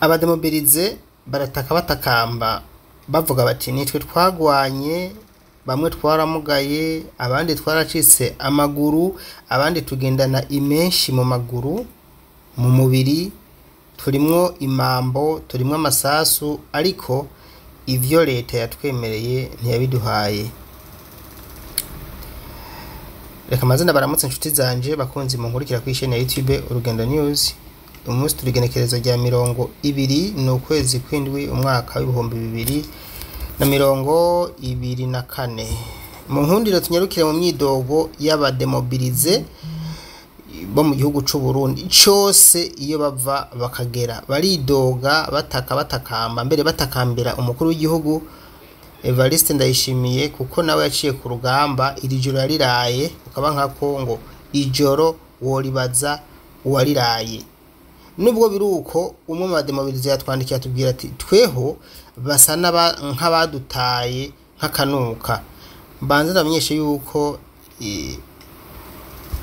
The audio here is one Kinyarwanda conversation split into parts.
abademobilize barataka batakamba. Bavuga bati nitwe twagwanye bamwe twaramugaye abandi twaracitse amaguru abandi tugendana imenshi mu maguru mu mubiri. Turimwo imambo turimwo amasasu ariko ivyo leta yatwemereye ntiyabiduhaye. Reka amazina baramutse inshuti zanje bakunzi munkurikira kuri chaîne ya YouTube Urugendo News. Umunsi turigenekerezo rya mirongo ibiri ni ukwezi kw'indwi umwaka w'ibihumbi bibiri na mirongo ibiri na kane. Mu nkundiro tunyarukire mu myidogo y'abademobilize bo mu gihugu c'u Burundi cose iyo bava bakagera baridoga bataka batakamba. Mbere batakambira umukuru w'igihugu Evariste Ndayishimiye kuko nawe yaciye ku rugamba iri joro yariraye ukaba nka Kongo ijoro woribaza uwariraye. Nubwo biri uko umwe mu bademobilize yatwandikiye atubwira ati tweho basa nk'abadutaye nk'akanuka. Mbanze ndamenyeshe yuko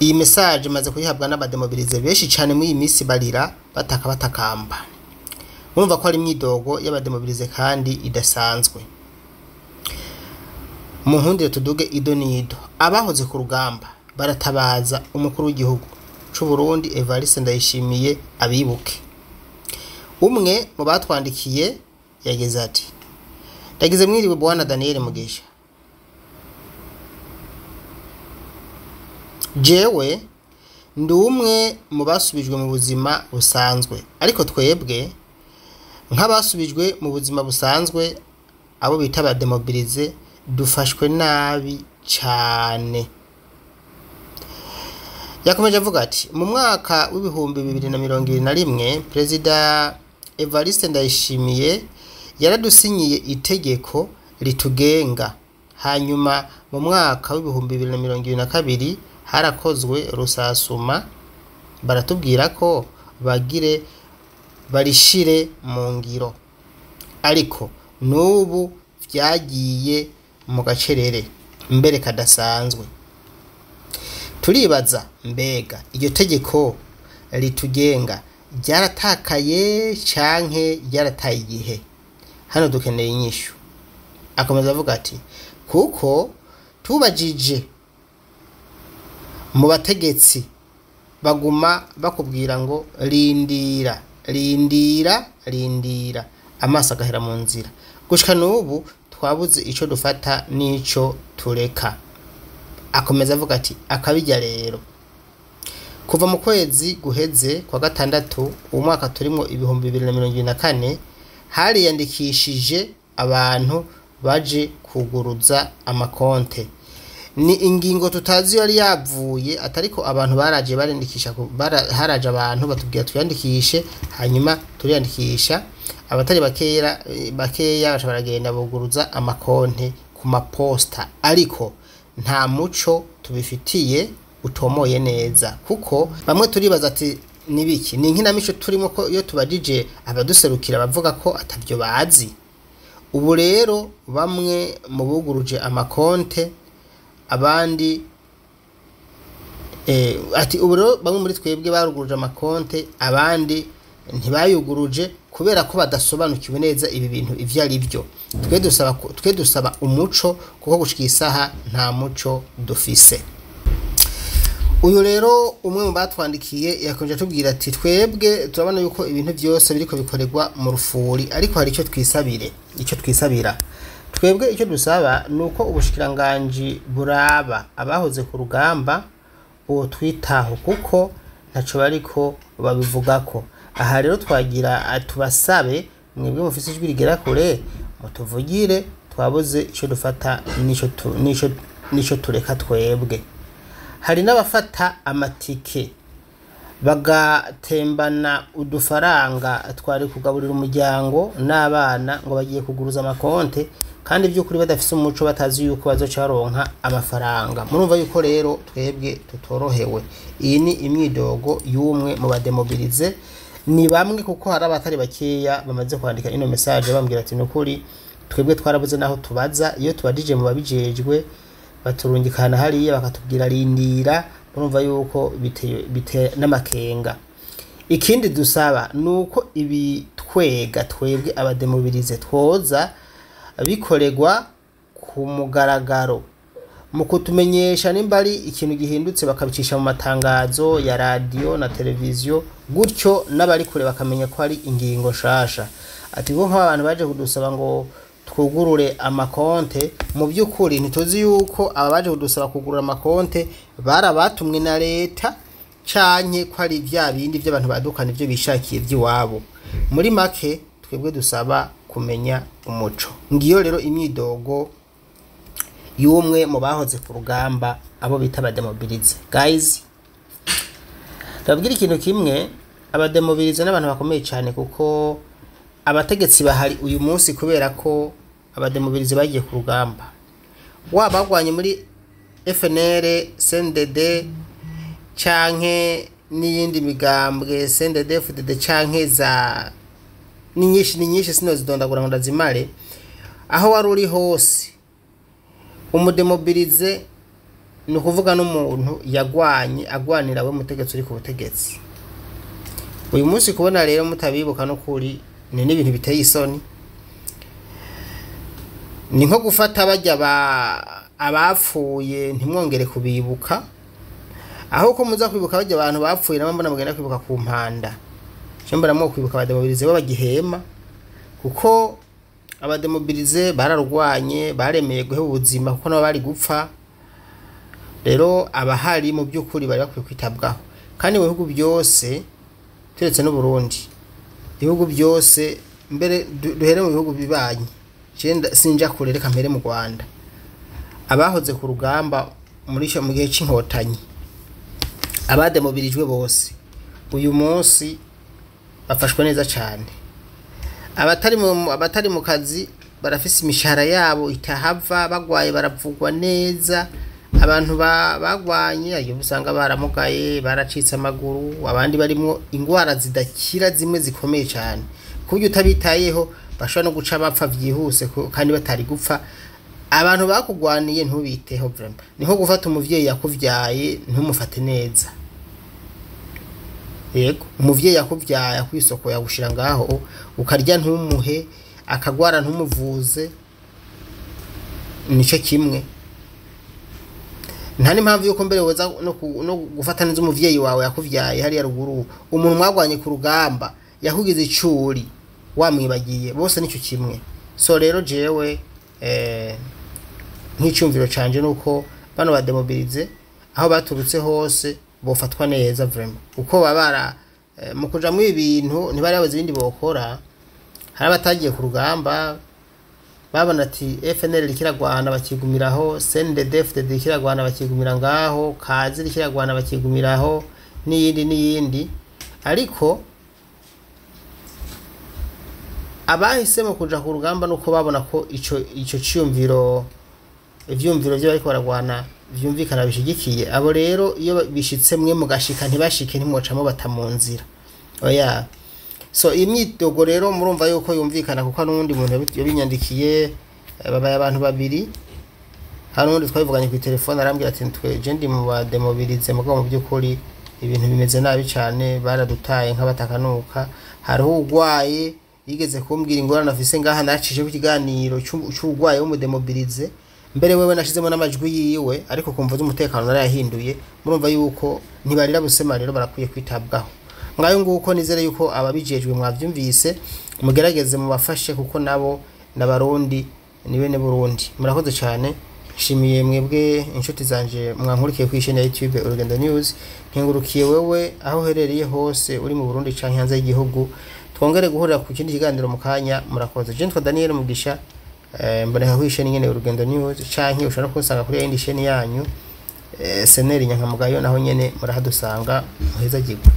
iyi message maze kuyihabwa n'abademobilize benshi cyane muri iyi minsi barira bataka batakamba. Murumva ko ari imyidogo y'abademobilize kandi idasanzwe. Mu nkundire tuduge ido abahoze ku rugamba baratabaza umukuru w'igihugu. C'u Burundi Evariste Ndayishimiye abibuke. Umwe mu batwandikiye yagize ati ndagize mwiriwe bwana Daniel Mugisha. Jewe ndi umwe mu basubijwe mu buzima busanzwe. Ariko twebwe nk'abasubijwe mu buzima busanzwe abo bita abademobilize dufashwe nabi cyane yakomeje avuga ati mu mwaka w'ibihumbi bibiri na mirongo ibiri na rimwe perezida evariste ndayishimiye yaradusinyiye itegeko ritugenga. Hanyuma mu mwaka w'ibihumbi bibiri na mirongo ibiri na kabiri harakozwe rusasuma. Baratubwira ko bagire barishire mu ngiro. Ariko n'ubu byagiye mu gacerere. Mbere kadasanzwe. Turibaza. Mbega iryo tegeko ritugenga. Ryaratakaye canke ryarataye igihe? Hano dukeneye inyishu. Akomeza avuga ati kuko tubajije mu bategetsi baguma bakubwira ngo rindira rindira rindira amaso agahera mu nzira. Gushika n'ubu twabuze ico dufata n'ico tureka. Akomeza avuga ati akabijya rero. Kuva mu kwezi guheze kwa gatandatu uwo mwaka turimo ibihumbi bibiri na mirongo ibiri na kane hariyandikishije abantu baje kuguruza amakonte. Ni ingingo tutazi yari yavuye atariko abantu baraje barandikisha haraje abantu batubwira tuyandikishe hanyuma turiyandikisha. Abatari bakera bakeya baca baragenda buguruza amakonte ku maposta ariko nta muco tubifitiye utomoye neza. Kuko bamwe turibaza ati nibiki? Ni inkinamico turimo ko iyo tubajije abaduserukira bavuga ko atavyo bazi. Ubu rero bamwe mu buguruje amakonte abandi eh, ati ubu rero bamwe muri twebwe baruguruje amakonte abandi ntibayuguruje kubera ko badasobanukiwe neza ibi bintu ivyo ari byo. Twe dusaba umuco kuko gushika isaha nta muco dufise. Uyu rero umwe mu batwandikiye yakomeje atubwira ati twebwe turabona yuko ibintu byose biriko bikorerwa mu rufuri ariko hari icyo twisabire. Icyo twisabira. Twebwe icyo dusaba ni uko ubushikiranganji buraba. Abahoze ku rugamba uwo twitaho kuko ntaco bariko babivugako. Aha rero twagira ah, tubasabe mwebwe mufise ijwi rigera kure mutuvugire twabuze ico dufata n'ico tureka twebwe. Hari n'abafata amatike bagatembana udufaranga twari kugaburira umuryango n'abana ngo bagiye kuguruza amakonte kandi by'ukuri badafise umuco batazi yuko bazoca amafaranga. Murumva yuko rero twebwe tutorohewe. Iyi ni imyidogo y'umwe mu bademobilize ni bamwe kuko hari abatari bakeya bamaze kwandika ino message bambwira ati nukuri twebwe twarabuze naho tubaza. Iyo tubajije mu babijejwe baturungikana hariya bakatubwira rindira murumva yuko biteye n'amakenga. Ikindi dusaba ni uko ibi twega twebwe abademobilize twoza bikoregwa ku mugaragaro. Mu kutumenyesha nimba ari ikintu gihindutse bakabicisha mu matangazo ya radiyo na televiziyo gutyo n'abari kure bakamenya ko ari ingingo nshasha. Ati ngo nk'abantu baje kudusaba ngo twugurure amakonte mu by'ukuri ntituzi yuko aba baje kudusaba kugurura amakonte barabatumwe na leta canke ko ari bya bindi by'abantu badukana ibyo bishakiye by'iwabo. Muri make twebwe dusaba kumenya umuco. Ngiyo rero imyidogo y'umwe mu bahoze ku rugamba abo bita abademobilize guys ndababwira ikintu kimwe abademobilize n'abantu bakomeye cyane kuko abategetsi bahari uyu munsi kubera ko abademobilize bagiye ku rugamba. Waba bagwanye muri FNL CNDD canke n'iyindi migambwe CNDD FDD canke za ni nyinshi ni nyinshi sinozidondagura ngo ndazimare aho wari uri hose. Umudemobilize ni ukuvuga n'umuntu yagwanye agwanira we mutegetsi uri ku butegetsi. Uyu munsi kubona rero mutabibuka no kuri ni n'ibintu biteye isoni. Ni nko gufata bajya abapfuye ntimwongere kubibuka. Aho ko muza kwibuka bajya abantu bapfuye nabo mbona mugenda kwibuka ku mpanda. Mwo kwibuka abademobilize babagihema kuko abademobilize bararwanye baremeye guheba ubuzima kuko nabo bari gupfa. Rero abahari mu by'ukuri bari bakwiye kwitabwaho. Kandi mu bihugu byose turetse n'uburundi ibihugu byose mbere duhere mu bihugu bibanyi. Sinja kure reka mpere mu rwanda. Abahoze ku rugamba muri mu gihe cy'inkotanyi. Abademobirijwe bose. Uyu munsi bafashwe neza cyane abatari mu kazi barafise imishahara yabo itahava bagwaye baravugwa neza. Abantu bagwanye ayo usanga baramugaye baracitse amaguru abandi barimo indwara zidakira zimwe zikomeye cyane ku buryo utabitayeho bashobora no guca bapfa byihuse kandi batari gupfa. Abantu bakugwaniye ntubiteho vraiment. Ni nko gufata umuvyeyi yakuvyaye ntumufate neza. Yego. Umuvyeyi yakuvyaye akwisoko yagushira ngaho ukarya ntumuhe akagwara ntumuvuze nico kimwe. Nta n'impamvu yuko mbere woza no gufata neza umuvyeyi wawe yakuvyaye hariya ruguru umuntu mwagwanye ku rugamba yakugize icuri wamwibagiye bose ni cyo kimwe. So rero jewe nk'icyumviro canje nuko bano bademobilize aho baturutse hose bofatwa neza vraiment. Uko babara mu kuja mu ibintu ntibari babuze ibindi bokora. Hari abatagiye ku rugamba babona ati FNL rikiragwana bakigumiraho CNDD FDD rikiragwana bakigumira ngaho kazi rikiragwana bakigumiraho n'iyindi n'iyindi. Ariko abahisemo kuja ku rugamba nuko babona ko ico ico ciyumviro ivyumviro baragwana vyumvikana bishigikiye. Abo rero iyo bishitse mwe mugashika ntibashike ntimwocamo bata mu nzira oya. So imyidogo rero murumva yuko yumvikana kuko n'undi muntu yabinyandikiye babaye abantu babiri. Hari n'undi twabivuganye ku telefone arambwira ati twe je ndi mu bademobilize mugabo mu by'ukuri ibintu bimeze nabi cyane baradutaye nk'abatakanuka hariho urwaye yigeze kumbwira ingorane afise ngaha nacije ku kiganiro cy'urwaye w'umudemobilize. Mbere wewe nashizemo n'amajwi yiwe ariko kumva z'umutekano narayahinduye murumva yuko ntibarira busema rero barakwiye kwitabwaho. Ngayo nguko nizere yuko ababijejwe mwavyumvise mugerageze mubafashe kuko nabo n'abarundi ni bene Burundi. Murakoze cyane. Nshimiye mwebwe inshuti zanje mwankurikiye ku isheni ya YouTube Urugendo News. Nkengurukiye wewe aho uherereye hose uri mu Burundi canke hanze y'igihugu. Twongere guhurira ku kindi kiganiro mu kanya. Murakoze. Je ntwa Daniel Mugisha. Mboneka ku isheni nyene Urugendo News canke ushobora kunsanga kuri indi sheni yanyu. Seneri nyankamugayo naho nyene murahadusanga muheza gigwa